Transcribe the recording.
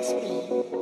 XP.